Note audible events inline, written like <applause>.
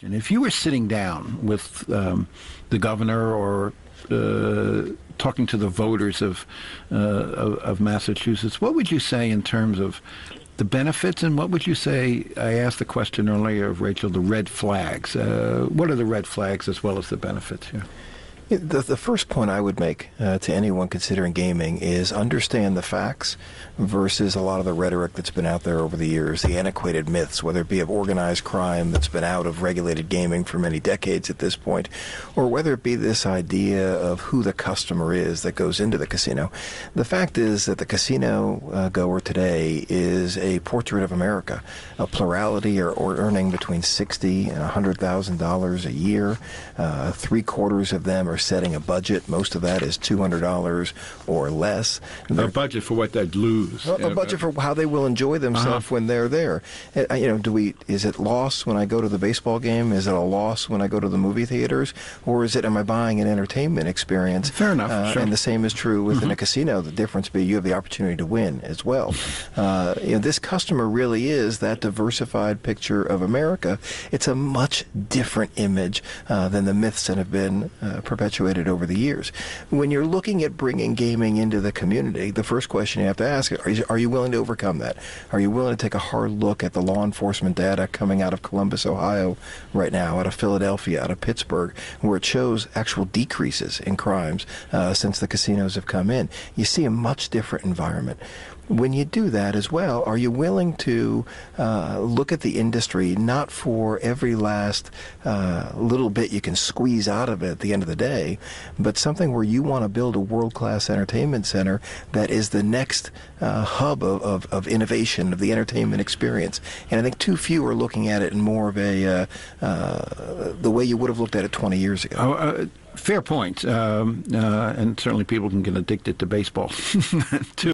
And if you were sitting down with um, the governor or uh, talking to the voters of, uh, of, of Massachusetts, what would you say in terms of the benefits, and what would you say? I asked the question earlier of Rachel, the red flags. Uh, what are the red flags as well as the benefits here? The, the first point I would make uh, to anyone considering gaming is understand the facts versus a lot of the rhetoric that's been out there over the years, the antiquated myths, whether it be of organized crime that's been out of regulated gaming for many decades at this point, or whether it be this idea of who the customer is that goes into the casino. The fact is that the casino uh, goer today is a portrait of America. A plurality are, earning between sixty and hundred thousand dollars a year. Uh, three quarters of them are setting a budget. Most of that is $200 or less. They're, a budget for what they'd lose. A, a budget for how they will enjoy themselves uh-huh. when they're there. Uh, you know, do we? Is it loss when I go to the baseball game? Is it a loss when I go to the movie theaters? Or is it am I buying an entertainment experience? Fair enough. Uh, sure. And the same is true within mm-hmm. a casino. The difference being you have the opportunity to win as well. Uh, you know, this customer really is that diversified picture of America. It's a much different image uh, than the myths that have been uh, perpetuated perpetuated over the years. When you're looking at bringing gaming into the community, the first question you have to ask you, are you willing to overcome that? Are you willing to take a hard look at the law enforcement data coming out of Columbus, Ohio right now, out of Philadelphia, out of Pittsburgh, where it shows actual decreases in crimes uh, since the casinos have come in? You see a much different environment when you do that as well, are you willing to uh, look at the industry not for every last uh, little bit you can squeeze out of it at the end of the day, but something where you want to build a world class entertainment center that is the next uh, hub of, of, of, innovation, of the entertainment experience? And I think too few are looking at it in more of a uh, uh, the way you would have looked at it 20 years ago. Oh, uh, fair point. Um, and certainly people can get addicted to baseball <laughs> too.